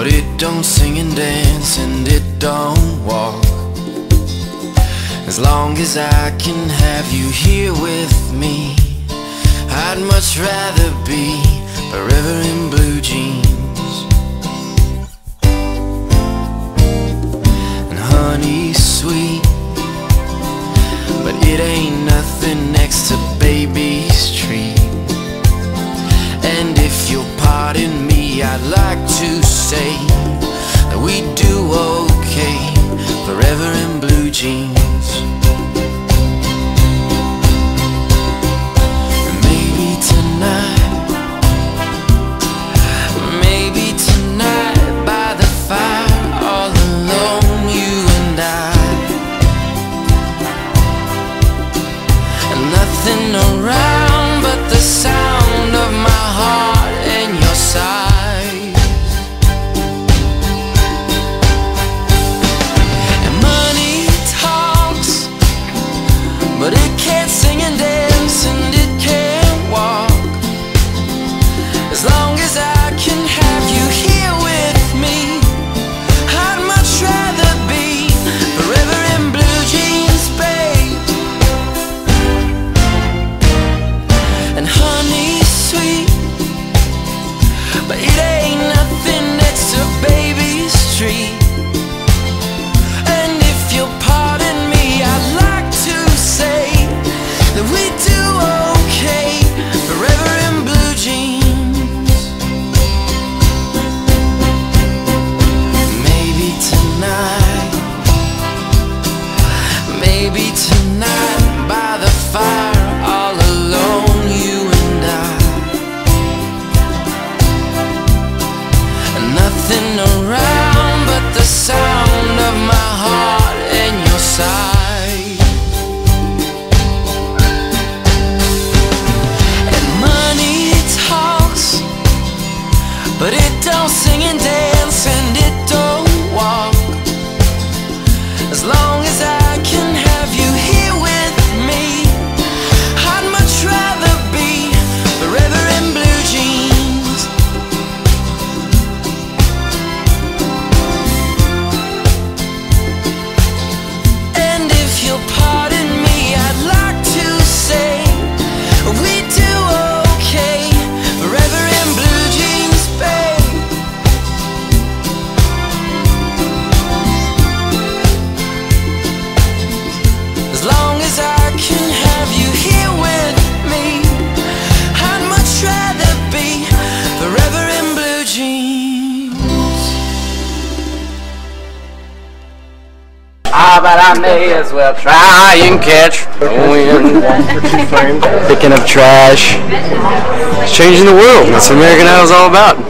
But it don't sing and dance and it don't walk. As long as I can have you here with me I'd much rather be a river in blue jeans. nothing around but the sound side. And money talks, but it don't sing and dance and I may as well try and catch the wind. Picking up trash. It's changing the world. That's what American Idol's all about.